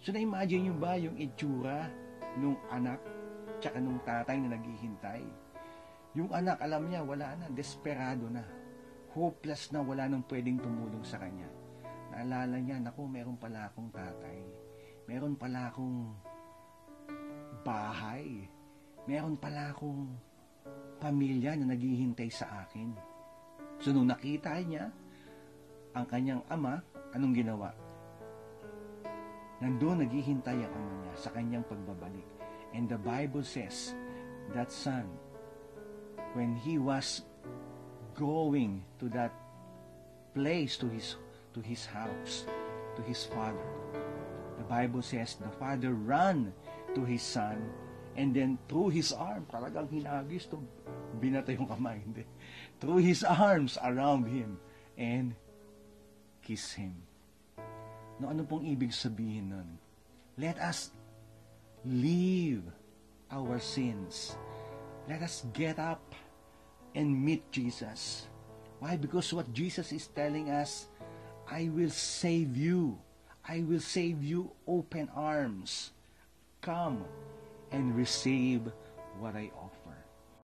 So na-imagine nyo ba yung itsura nung anak tsaka nung tatay na naghihintay? Yung anak, alam niya, wala na, desperado na. Hopeless na, wala nang pwedeng tumulong sa kanya. Naalala niya, naku, meron pala akong tatay. Meron pala akong bahay. Meron pala akong pamilya na naghihintay sa akin. So nung nakita niya ang kanyang ama, anong ginawa? Nandun naghihintay ang ama niya sa kanyang pagbabalik. And the Bible says, that son, when he was going to that place, to his, to his house, to his father, the Bible says, the father ran to his son and then through his arm, talagang hinagis to, binata yung kamay, hindi. Through his arms around him and kiss him. No, ano pong ibig sabihin nun? Let us leave our sins. Let us get up and meet Jesus. Why? Because what Jesus is telling us, I will save you. I will save you open arms. Come and receive what I offer.